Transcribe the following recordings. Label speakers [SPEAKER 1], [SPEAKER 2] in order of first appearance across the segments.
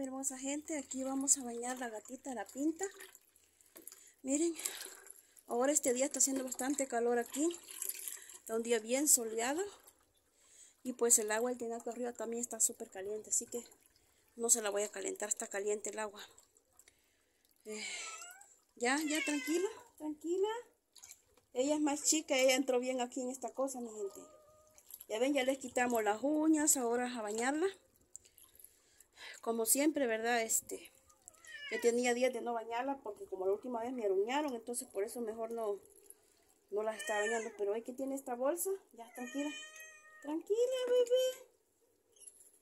[SPEAKER 1] Hermosa gente, aquí vamos a bañar la gatita, la pinta. Miren, ahora este día está haciendo bastante calor aquí. Está un día bien soleado. Y pues el agua, el tinaco arriba también está súper caliente, así que no se la voy a calentar, está caliente el agua. Eh, ya, ya, tranquila, tranquila. Ella es más chica, ella entró bien aquí en esta cosa, mi gente. Ya ven, ya les quitamos las uñas, ahora a bañarla como siempre, ¿verdad? Este, yo tenía días de no bañarla porque como la última vez me aruñaron, entonces por eso mejor no, no la estaba bañando. Pero hoy que tiene esta bolsa, ya tranquila. Tranquila, bebé.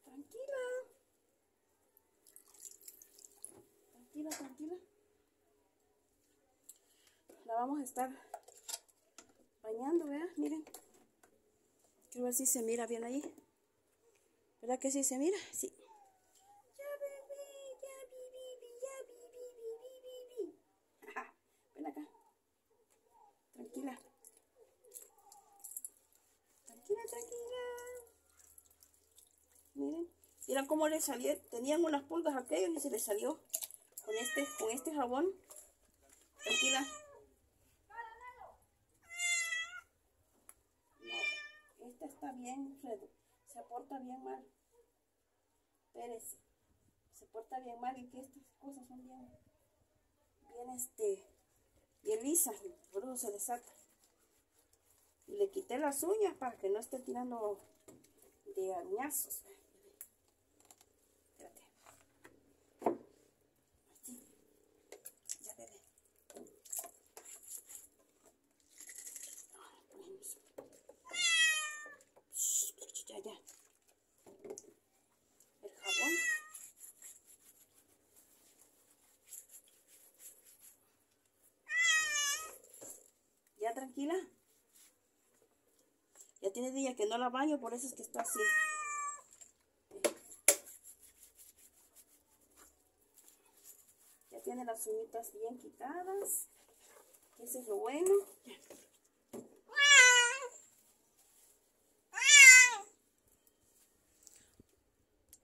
[SPEAKER 1] Tranquila. Tranquila, tranquila. La vamos a estar bañando, ¿verdad? Miren. Quiero ver si se mira bien ahí. ¿Verdad que sí se mira? Sí. Miren cómo le salió. Tenían unas pulgas aquellos y se les salió con este, con este jabón. Tranquila. No, esta está bien. Se porta bien mal. Pérez. Se porta bien mal y que estas cosas son bien, bien este, bien lisas, por eso se le saca. Y le quité las uñas para que no esté tirando de arañazos. Espérate. Así. Ya bebé. Ahora ponemos. Ya, ya. El jabón. ¿Ya tranquila? Ya tiene días que no la baño, por eso es que está así. Ya tiene las uñitas bien quitadas. Eso es lo bueno.